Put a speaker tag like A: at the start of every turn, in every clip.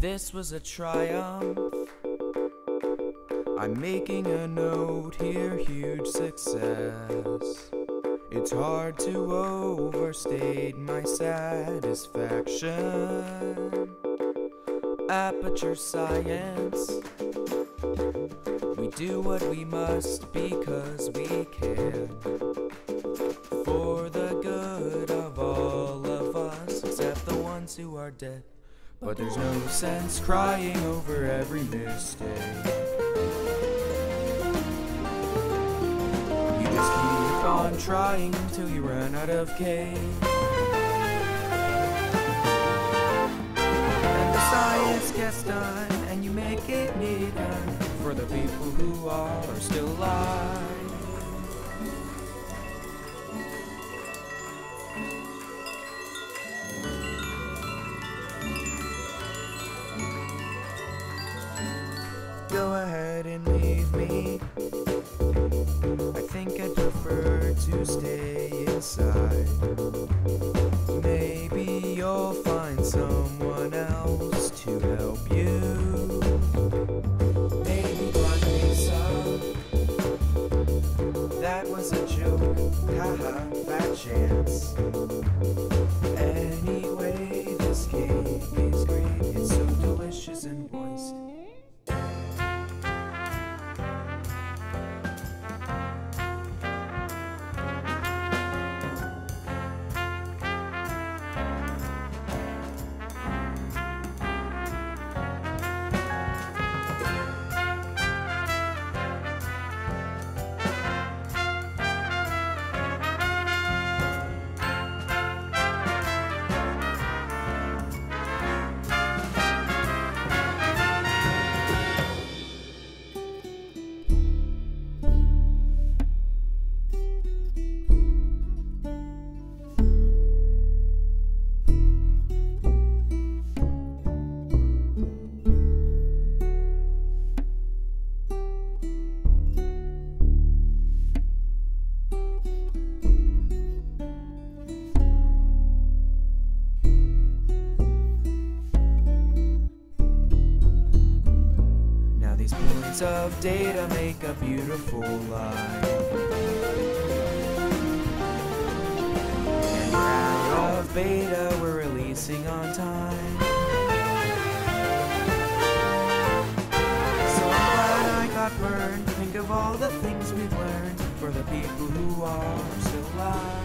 A: This was a triumph. I'm making a note here, huge success. It's hard to overstate my satisfaction. Aperture science. We do what we must because we can. For the good of all of us, except the ones who are dead. But there's no sense crying over every mistake. You just keep on trying until you run out of cake. And the science gets done, and you make it neat for the people who are still alive. Go ahead and leave me. I think I'd prefer to stay inside. Maybe you'll find someone else to help you. Maybe Black Mesa. That was a joke. Haha, bad chance. Of data make a beautiful line. And we're out of beta, we're releasing on time. So I'm glad I got burned. Think of all the things we've learned for the people who are still alive.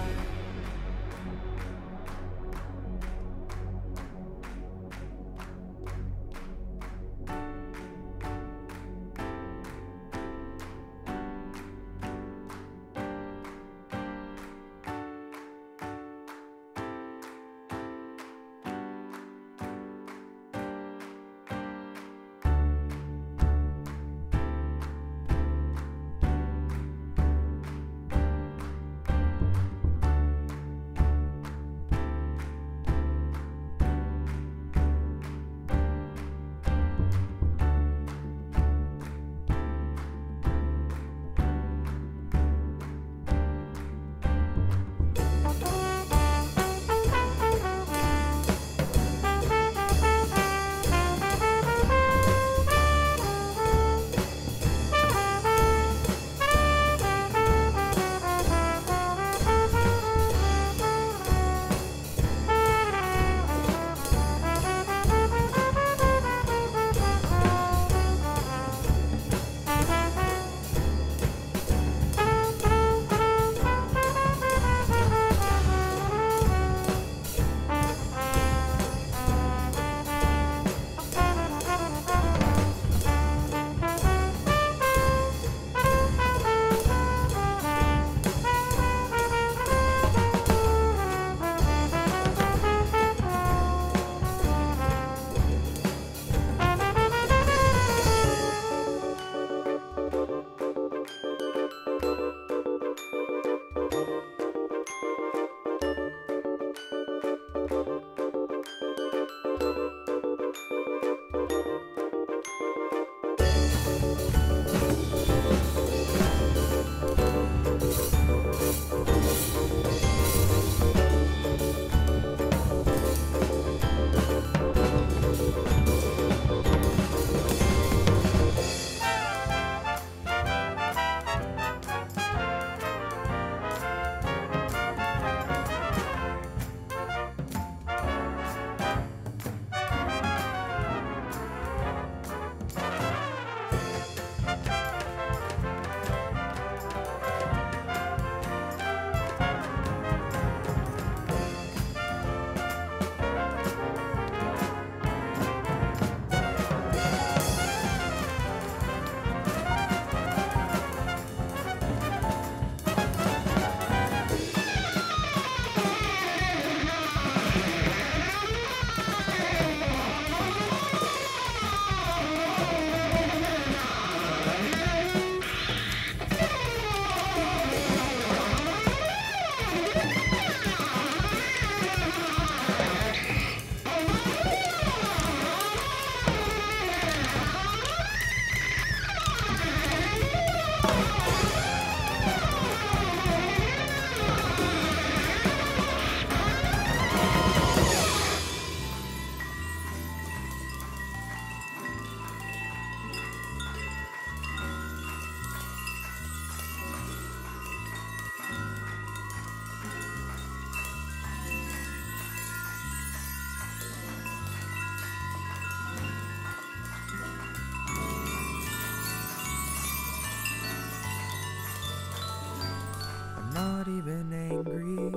A: Angry.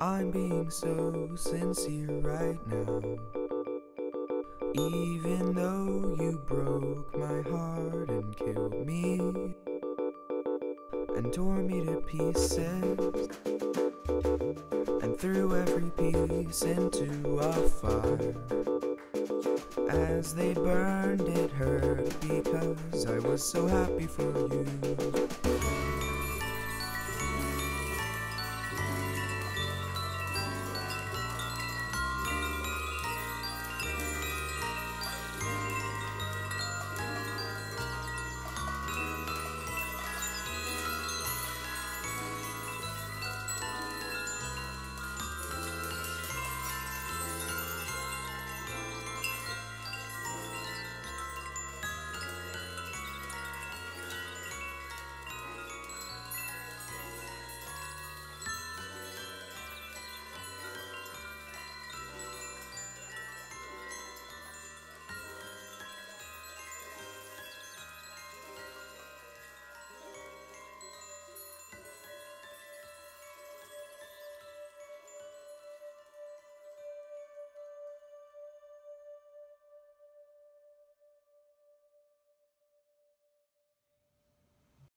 A: I'm being so sincere right now. Even though you broke my heart and killed me and tore me to pieces and threw every piece into a fire. As they burned, it hurt because I was so happy for you.